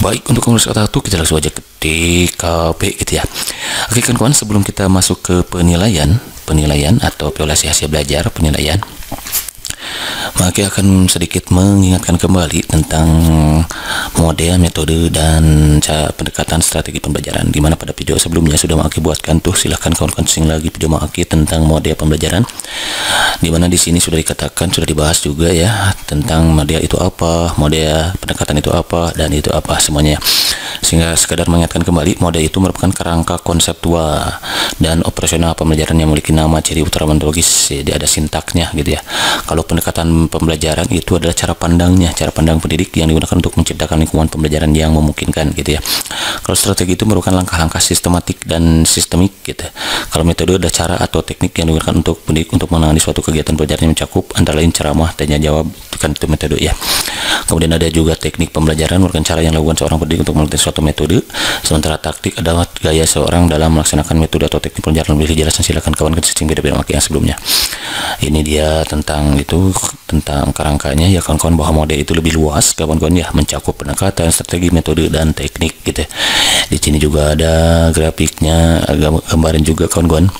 Baik, untuk kata satu kita langsung aja ke TKP gitu ya. Oke kawan-kawan, sebelum kita masuk ke penilaian, penilaian atau evaluasi hasil belajar, penilaian maka akan sedikit mengingatkan kembali tentang model, metode, dan cara pendekatan strategi pembelajaran. Di mana pada video sebelumnya sudah Maki buatkan tuh silahkan kawan-kawan lagi video Maki tentang model pembelajaran. Di mana di sini sudah dikatakan sudah dibahas juga ya tentang model itu apa model pendekatan itu apa dan itu apa semuanya. Sehingga sekadar mengingatkan kembali model itu merupakan kerangka konseptual dan operasional pembelajaran yang memiliki nama ciri utara metodologis jadi ada sintaknya gitu ya. Kalau pendekatan pembelajaran itu adalah cara pandangnya cara pandang pendidik yang digunakan untuk menciptakan lingkungan pembelajaran yang memungkinkan gitu ya kalau strategi itu merupakan langkah-langkah sistematik dan sistemik gitu kalau metode adalah cara atau teknik yang digunakan untuk pendidik untuk menangani suatu kegiatan pembelajaran yang mencakup antara lain ceramah, tanya jawab, kan itu metode ya. Kemudian ada juga teknik pembelajaran merupakan cara yang dilakukan seorang pendidik untuk melatih suatu metode. Sementara taktik adalah gaya seorang dalam melaksanakan metode atau teknik pembelajaran lebih jelas silakan kawan kencing beda-beda yang sebelumnya. Ini dia tentang itu tentang kerangkanya ya kawan-kawan bahwa model itu lebih luas kawan-kawan ya mencakup pendekatan, strategi, metode dan teknik gitu. Di sini juga ada grafiknya, gambaran juga kawan-kawan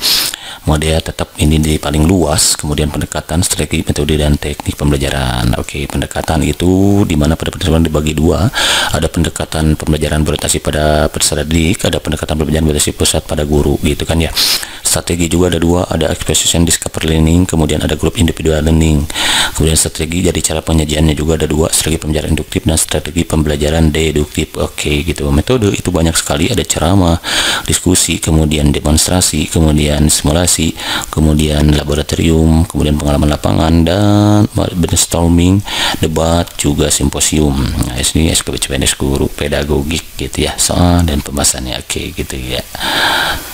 model tetap ini di paling luas kemudian pendekatan strategi metode dan teknik pembelajaran. Oke pendekatan itu di mana pada pendekatan dibagi dua. Ada pendekatan pembelajaran berorientasi pada peserta didik ada pendekatan pembelajaran berorientasi pusat pada guru gitu kan ya strategi juga ada dua. Ada exposition discovery learning kemudian ada grup individual learning. Kemudian strategi jadi cara penyajiannya juga ada dua strategi pembelajaran induktif dan strategi pembelajaran deduktif. Oke gitu. Metode itu banyak sekali ada ceramah diskusi kemudian demonstrasi kemudian simulasi kemudian laboratorium, kemudian pengalaman lapangan dan brainstorming, debat, juga simposium. Nah, ini SKPCPNS guru pedagogik gitu ya, soal dan pembahasannya. Oke okay, gitu ya.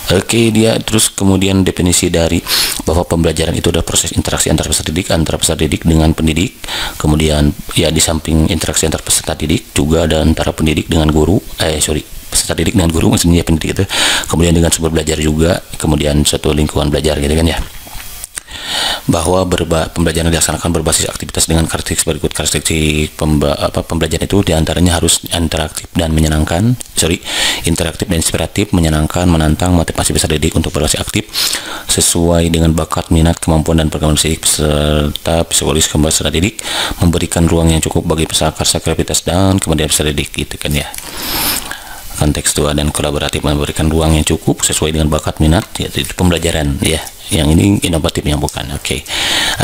Oke dia terus kemudian definisi dari bahwa pembelajaran itu adalah proses interaksi antara peserta didik antara peserta didik dengan pendidik. Kemudian ya di samping interaksi antar peserta didik juga ada antara pendidik dengan guru. Eh sorry peserta didik dengan guru maksudnya pendidik itu kemudian dengan sumber belajar juga kemudian suatu lingkungan belajar gitu kan ya bahwa berba, pembelajaran dilaksanakan berbasis aktivitas dengan karakteristik berikut. Karakteristik pemba, apa, pembelajaran itu di antaranya harus interaktif dan menyenangkan sorry interaktif dan inspiratif menyenangkan menantang motivasi peserta didik untuk berbasis aktif sesuai dengan bakat minat kemampuan dan perkembangan fisik serta psikologis kembali peserta didik memberikan ruang yang cukup bagi peserta kreativitas dan kemudian peserta didik gitu kan ya kontekstual dan kolaboratif memberikan ruang yang cukup sesuai dengan bakat minat yaitu pembelajaran ya. Yang ini inovatif yang bukan oke. Okay.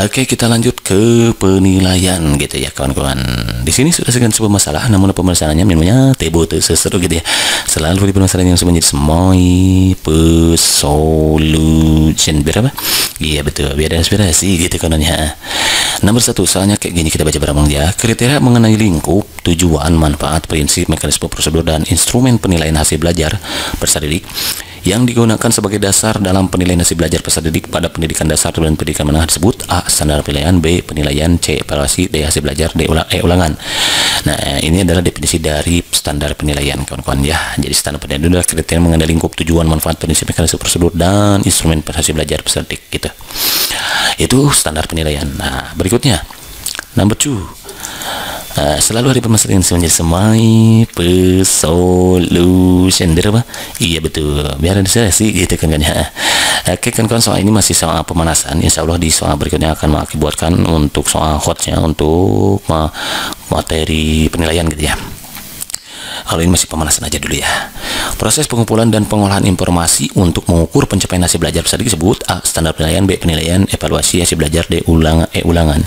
oke okay, kita lanjut ke penilaian gitu ya kawan-kawan. Di sini sudah sekian sebuah masalah namun pemeriksaaannya memangnya tebo seseru gitu ya. Selalu di permasalahan yang menjadi semoi solution biar apa iya betul. Biar ada inspirasi gitu kan ya nomor satu soalnya kayak gini kita baca bareng ya kriteria mengenai lingkup tujuan manfaat prinsip mekanisme prosedur dan instrumen penilaian hasil belajar peserta didik yang digunakan sebagai dasar dalam penilaian hasil belajar peserta didik pada pendidikan dasar dan pendidikan menengah disebut A. Standar penilaian B. Penilaian C. Evaluasi D. Hasil belajar D. Ulang, e. Ulangan Nah ini adalah definisi dari standar penilaian kawan-kawan ya. Jadi standar penilaian itu adalah kriteria mengenai lingkup tujuan manfaat prinsip mekanisme prosedur dan instrumen hasil belajar peserta gitu. Itu standar penilaian. Nah berikutnya. Number two. Uh, selalu ada permasalahan semuanya semai solution biar apa? Iya betul. Biar ada sih gitu kan kan ya. Oke kan kan soal ini masih soal pemanasan. Insya Allah di soal berikutnya akan mengakibatkan untuk soal hotnya untuk materi penilaian gitu ya kalau ini masih pemanasan aja dulu ya. Proses pengumpulan dan pengolahan informasi untuk mengukur pencapaian hasil belajar peserta disebut A. Standar penilaian B. Penilaian evaluasi hasil belajar D. Ulang E. Ulangan.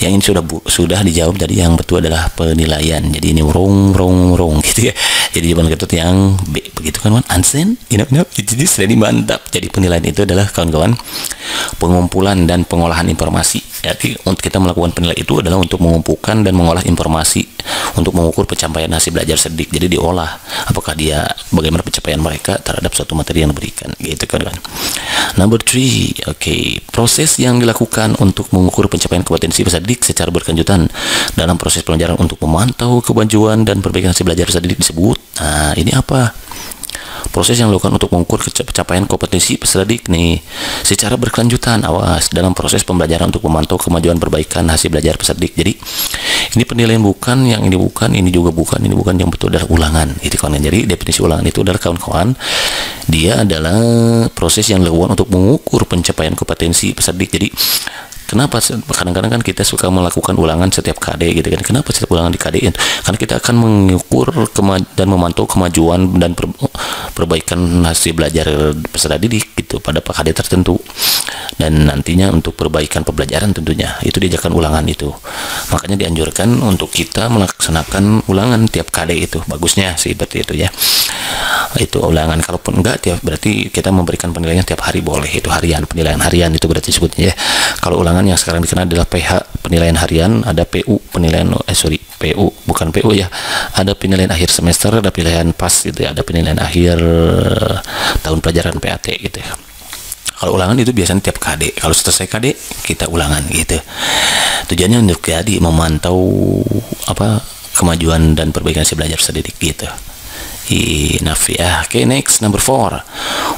Yang ini sudah sudah dijawab jadi yang betul adalah penilaian. Jadi ini rong rong rong gitu ya. Jadi jawaban ketut yang B begitu kan Ansen inap inap jadi sudah mantap. Jadi penilaian itu adalah kawan-kawan pengumpulan dan pengolahan informasi. Jadi untuk kita melakukan penilaian itu adalah untuk mengumpulkan dan mengolah informasi untuk mengukur pencapaian hasil belajar sedik jadi diolah apakah dia bagaimana pencapaian mereka terhadap suatu materi yang diberikan. Gitu kan kan? Number three oke okay. proses yang dilakukan untuk mengukur pencapaian kompetensi peserta didik secara berkelanjutan dalam proses pelajaran untuk memantau kemajuan dan perbaikan hasil belajar peserta didik disebut. Nah ini apa proses yang dilakukan untuk mengukur pencapaian kompetensi peserta didik nih secara berkelanjutan awas dalam proses pembelajaran untuk memantau kemajuan perbaikan hasil belajar peserta didik jadi ini penilaian bukan yang ini bukan ini juga bukan ini bukan yang betul adalah ulangan. Itu kawan. Jadi definisi ulangan itu adalah kawan-kawan dia adalah proses yang dilakukan untuk mengukur pencapaian kompetensi peserta didik jadi Kenapa kadang-kadang kan kita suka melakukan ulangan setiap KD gitu kan? Kenapa setiap ulangan di KD? Karena kita akan mengukur dan memantau kemajuan dan per perbaikan hasil belajar peserta didik gitu pada KD tertentu. Dan nantinya untuk perbaikan pembelajaran tentunya itu diajarkan ulangan itu. Makanya dianjurkan untuk kita melaksanakan ulangan tiap KD itu. Bagusnya sih seperti itu ya. Itu ulangan kalaupun enggak tiap berarti kita memberikan penilaian tiap hari boleh itu harian penilaian harian itu berarti sebutnya ya. Kalau ulangan yang sekarang dikenal adalah PH penilaian harian ada PU penilaian eh sorry PU bukan PU ya ada penilaian akhir semester ada penilaian pas gitu ya ada penilaian akhir tahun pelajaran PAT gitu ya kalau ulangan itu biasanya tiap KD kalau selesai KD kita ulangan gitu. Tujuannya untuk jadi memantau apa kemajuan dan perbaikan si belajar sedidik gitu Enough ya. Oke, okay, next number four.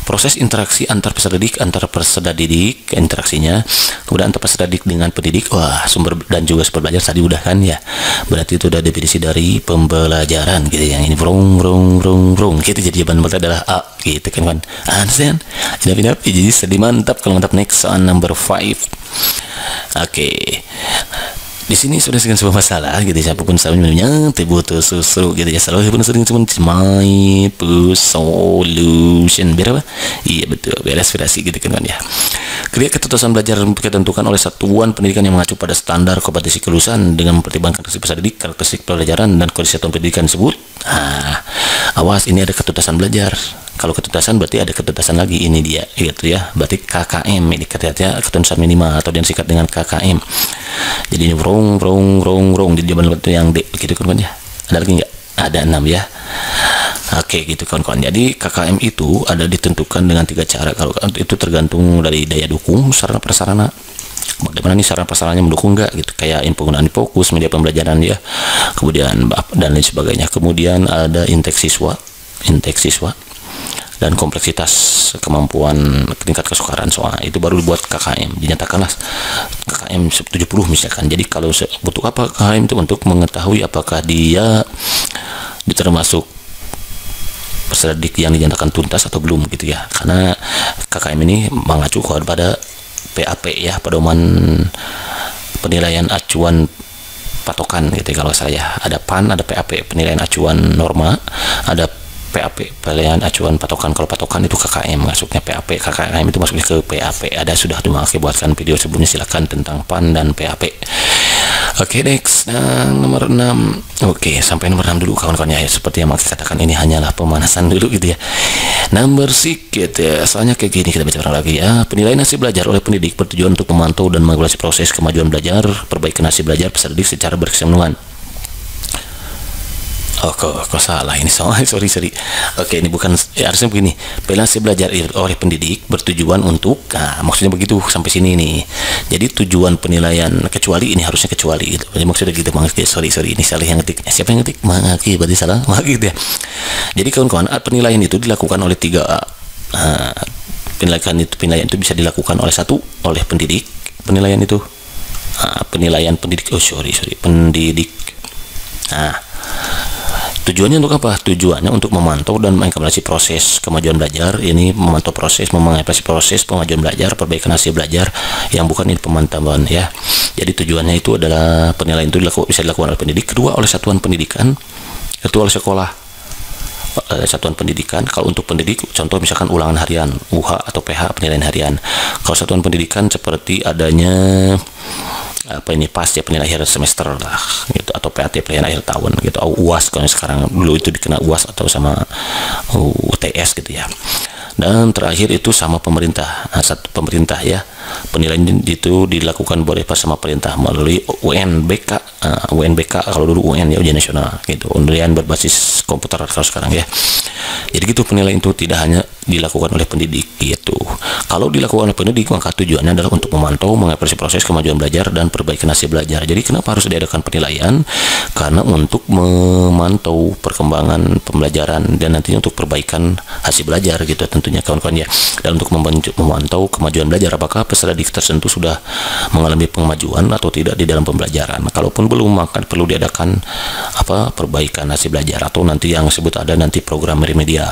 Proses interaksi antar peserta didik, antar peserta didik, interaksinya. Kemudian antar peserta didik dengan pendidik. Wah, sumber dan juga sumber belajar tadi udah kan ya. Berarti itu udah definisi dari pembelajaran gitu yang ini vrong gitu jadi jawaban berarti adalah A gitu kan kan. Understand? Jadi jadi sedih mantap kalau mantap next on number five. Oke. Okay di sini sudah segala sebuah masalah gitu ya apa pun sama minumnya butuh susu gitu ya selalu pun sering cuma my solution biar apa iya betul biar aspirasi gitu kan ya Kriya ketentuan belajar ditentukan oleh satuan pendidikan yang mengacu pada standar kompetensi kelulusan dengan mempertimbangkan peserta didik, karakteristik pelajaran dan kondisi satuan pendidikan tersebut. Nah, awas ini ada ketuntasan belajar. Kalau ketuntasan berarti ada ketuntasan lagi ini dia gitu ya. Berarti KKM ini ketuntasan minimal atau yang sikat dengan KKM. Jadi ini rong rong rong rong di zaman yang D gitu kan ya. Ada lagi nggak? Ada enam ya. Oke gitu kawan-kawan. Jadi KKM itu ada ditentukan dengan tiga cara. Kalau itu tergantung dari daya dukung sarana prasarana. Bagaimana nih sarana prasarananya mendukung nggak gitu kayak penggunaan fokus media pembelajaran ya. Kemudian dan lain sebagainya. Kemudian ada intake siswa, intake siswa dan kompleksitas kemampuan tingkat kesukaran soal itu baru dibuat KKM dinyatakanlah KKM 70 misalkan. Jadi kalau butuh apa KKM itu? Untuk mengetahui apakah dia termasuk peserta didik yang dinyatakan tuntas atau belum gitu ya. Karena KKM ini mengacu kepada PAP ya pedoman penilaian acuan patokan gitu ya, kalau saya. Ada PAN ada PAP penilaian acuan norma ada PAP penilaian acuan patokan kalau patokan itu KKM masuknya PAP KKM itu masuknya ke PAP ada sudah dimakai buatkan video sebelumnya. Silakan tentang PAN dan PAP Oke okay, next. Nah, nomor 6 Oke okay, sampai nomor 6 dulu kawan-kawan. Ya Seperti yang Max katakan ini hanyalah pemanasan dulu gitu ya. Nomor sikit ya. Soalnya kayak gini kita bicara lagi ya. Penilaian hasil belajar oleh pendidik bertujuan untuk memantau dan mengevaluasi proses kemajuan belajar Perbaikan hasil belajar peserta didik secara berkesinambungan Oh kok, kok salah ini? Soalnya sorry sorry. Oke ini bukan ya, harusnya begini. Pelasi belajar oleh pendidik bertujuan untuk nah, maksudnya begitu sampai sini nih. Jadi tujuan penilaian kecuali ini harusnya kecuali gitu. Jadi maksudnya gitu bang sorry sorry ini salah yang ngetik. Siapa yang ngetik? Mangaki berarti salah. Mangaki gitu ya. Jadi kawan-kawan penilaian itu dilakukan oleh tiga uh, penilaian itu penilaian itu bisa dilakukan oleh satu oleh pendidik. Penilaian itu uh, penilaian pendidik oh sorry sorry pendidik. Nah Tujuannya untuk apa? Tujuannya untuk memantau dan mengevaluasi proses kemajuan belajar. Ini memantau proses, mengevaluasi proses kemajuan belajar, perbaikan hasil belajar yang bukan ini pemantauan ya. Jadi tujuannya itu adalah penilaian itu dilakukan, bisa dilakukan oleh pendidik, kedua oleh satuan pendidikan, kedua oleh sekolah eh, satuan pendidikan kalau untuk pendidik contoh misalkan ulangan harian UH atau PH penilaian harian kalau satuan pendidikan seperti adanya apa ini pas ya penilaian semester lah atau PAT penilaian akhir tahun gitu. Atau UAS kalau sekarang dulu itu dikenal UAS atau sama UTS gitu ya. Dan terakhir itu sama pemerintah nah, satu pemerintah ya. Penilaian itu dilakukan boleh pas sama pemerintah melalui UNBK uh, UNBK kalau dulu UN ya ujian nasional gitu. Undian berbasis komputer kalau sekarang ya. Jadi gitu penilaian itu tidak hanya dilakukan oleh pendidik gitu. Kalau dilakukan oleh pendidik maka tujuannya adalah untuk memantau mengevaluasi proses kemajuan belajar dan perbaikan hasil belajar. Jadi kenapa harus diadakan penilaian? Karena untuk memantau perkembangan pembelajaran dan nantinya untuk perbaikan hasil belajar gitu tentunya kawan-kawan ya. Dan untuk memantau kemajuan belajar apakah peserta didik tertentu sudah mengalami kemajuan atau tidak di dalam pembelajaran? Kalaupun belum maka perlu diadakan apa perbaikan hasil belajar atau nanti yang disebut ada nanti program remedial